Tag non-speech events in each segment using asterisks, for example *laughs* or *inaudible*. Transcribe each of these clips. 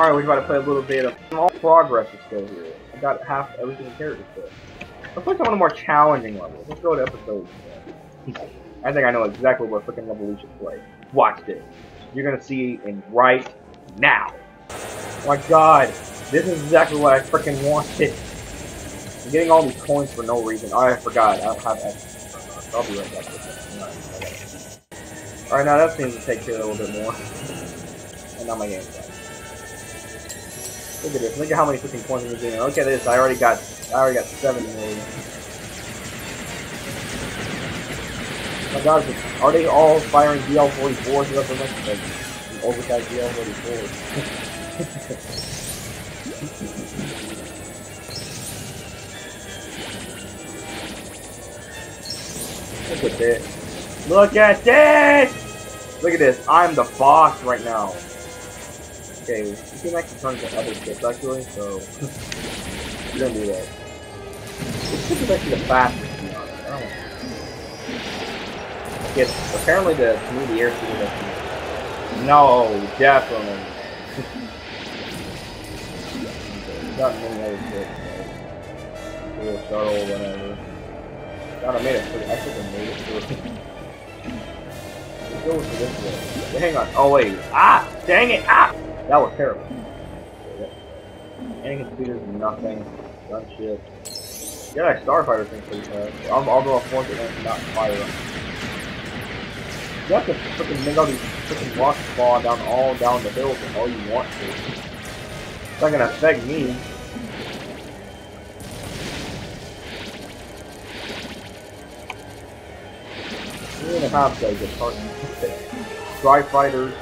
Alright, we're about to play a little bit of all progress is still here. I got half every single character still. Let's play some of the more challenging levels. Let's go to episode. I think I know exactly what freaking level we should play. Watch this. You're gonna see in right now. Oh my god, this is exactly what I freaking wanted. I'm getting all these coins for no reason. Oh, I forgot. I don't have X. I'll be right back. Alright, now that seems to take care of a little bit more. and now my game's done. Look at this. Look at how many freaking coins I'm getting. Look at this. I already got. I already got seven million. My God, are they all firing DL-44s up in like an oversized DL-44? *laughs* Look at this. Look at this! Look at this. I'm the boss right now. Okay, you can actually turn to other ships actually, so you don't do that. This is actually the fastest to be honest. I don't. Yes, apparently the to me the air speed is No, definitely. *laughs* Not many other ships, like Cool Shuttle, whatever. God, I made it pretty. I should have made it through. *laughs* Hang on. Oh wait. Ah! Dang it! Ah! That was terrible. Anakin speeders nothing. Gun shit. Yeah, that starfighter thing's pretty fast. I'll go off one and not fire them. You have to freaking make all these freaking blocks fall down all down the hill all you want to. It's not gonna affect me. Three and a half guys get targeted. Dry fighters.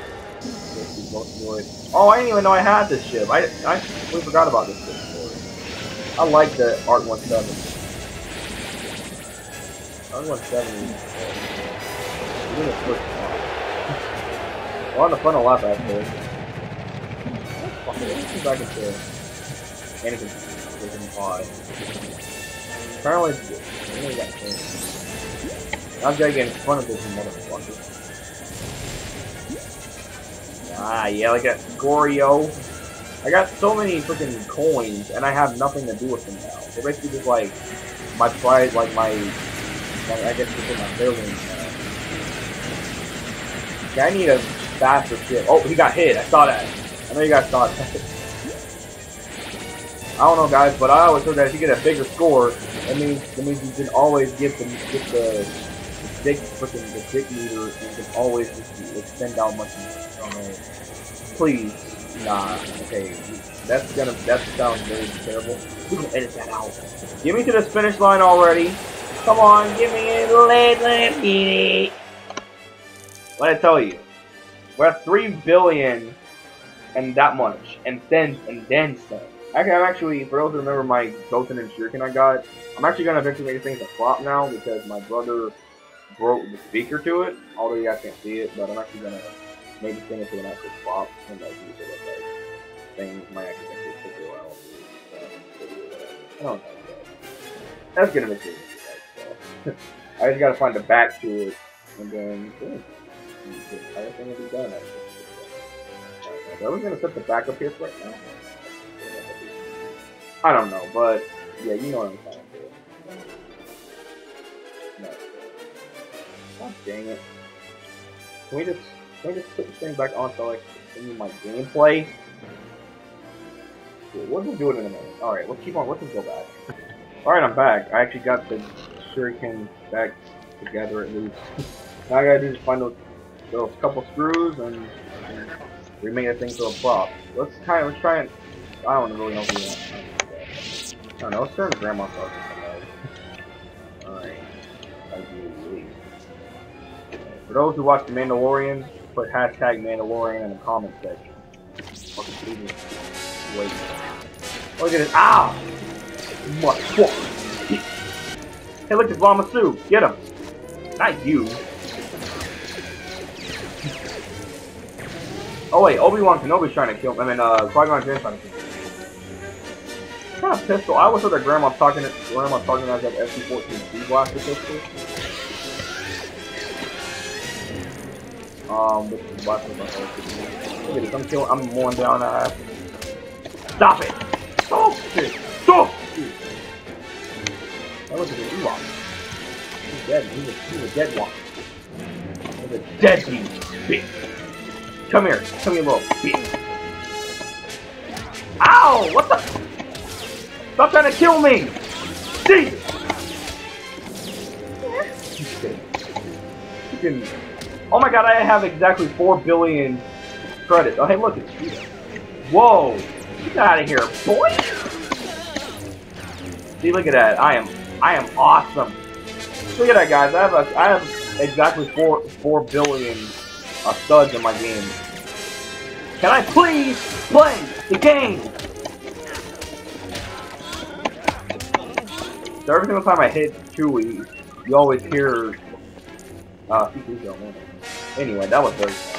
Oh, I didn't even know I had this ship. I I completely forgot about this ship before. I like the ARC-170. Art 170. Even the first one. We're on the front a lot there. Let's see back into Anakin freaking pod. Apparently, I got changed. I'm gonna get in front of this motherfucker. Ah, yeah, like a Scorio. I got so many freaking coins, and I have nothing to do with them now. They're basically just like my pride, like my, like, I guess it's in my. Uh, I need a faster ship. Oh, he got hit. I saw that. I know you guys saw that. *laughs* I don't know, guys, but I always heard that if you get a bigger score, that means that means you can always get the get the dick freaking the dick meter and can always just extend out much more. Please, nah. Okay, that's gonna that sounds very terrible. We can edit that out. Get me to this finish line already. Come on, give me a let let me. Let I tell you, we're at three billion and that much, and then and then some. Actually, I'm actually for those who remember my Goten and Shuriken I got, I'm actually gonna eventually make things a flop now because my brother broke the speaker to it. Although you guys can't see it, but I'm actually gonna maybe thing into an actual flop and like use it as like things my accidentally figure out. I don't know. That's gonna good. So. *laughs* I just gotta find the back to it and then hmm, boom. Everything will be done. I Are we gonna put the back up here right now? I don't know, but yeah, you know what I'm trying Dang it. Can we just can we just put this thing back on so I can continue my gameplay? We'll just do it in a minute. Alright, let's keep on. Let's just go back. Alright, I'm back. I actually got the shuriken back together at least. now I gotta do is find those, those couple screws and, and remake that thing to a prop. Let's of, let's try and, I don't really know if we want I don't know, let's turn grandma's house Alright. For those who watch The Mandalorian, put hashtag Mandalorian in the comment section. Fucking Wait. Look at this. Ow! What? What? Hey, look, it's Lama Su. Get him. Not you. Oh wait, Obi-Wan Kenobi's trying to kill him. I mean, uh, Qui-Gon Jinn's trying to kill him. What kind of pistol? I always thought that Grandma's talking, Grandma's talking about that SC-14 blaster pistol. Um, is watching my Look at this, I'm killing, I'm mowing down that Stop it! Stop it! Stop it! That was a good Ewok. He's dead. He's a, he's a dead walk. He's a deadbeat bitch. Come here. Come here, little bitch. Ow! What the? Stop trying to kill me! Jesus! Freaking- Oh my god, I have exactly 4 billion credits. Oh, hey, look, it's Cheetah. Whoa! Get out of here, boy! See, look at that. I am, I am awesome. Look at that, guys. I have a, I have exactly 4, 4 billion uh, studs in my game. Can I please play the game? So every single time I hit Chewie, you always hear, uh, C3PO, man. Anyway, that was very.